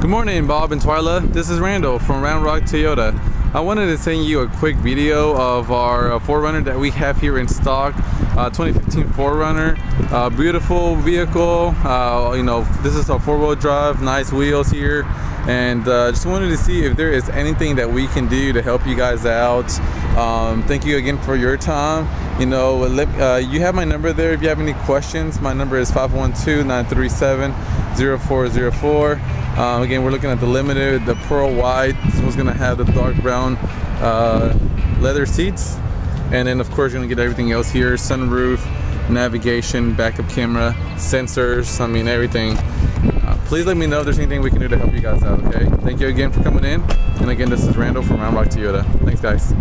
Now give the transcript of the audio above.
Good morning, Bob and Twyla. This is Randall from Round Rock Toyota. I wanted to send you a quick video of our uh, 4Runner that we have here in stock. Uh, 2015 4Runner, uh, beautiful vehicle. Uh, you know, this is a four-wheel drive, nice wheels here, and uh, just wanted to see if there is anything that we can do to help you guys out. Um, thank you again for your time. You know, let, uh, you have my number there. If you have any questions, my number is 512-937-0404. Um, again, we're looking at the limited, the pearl white. This one's gonna have the dark brown uh, leather seats. And then of course you're gonna get everything else here, sunroof, navigation, backup camera, sensors, I mean everything. Uh, please let me know if there's anything we can do to help you guys out, okay? Thank you again for coming in. And again, this is Randall from Round Rock Toyota. Thanks guys.